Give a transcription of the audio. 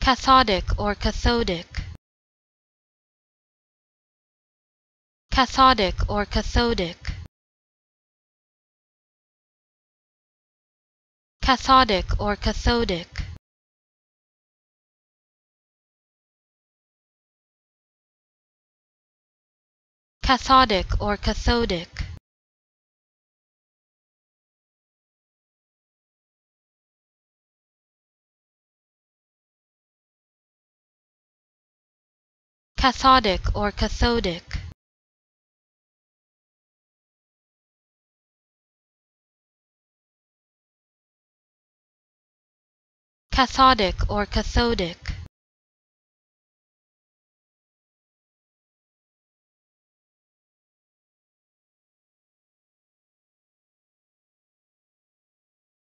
cathodic or cathodic. Cathodic or cathodic. Cathodic or cathodic. Cathodic or cathodic cathodic or cathodic. Cathodic or cathodic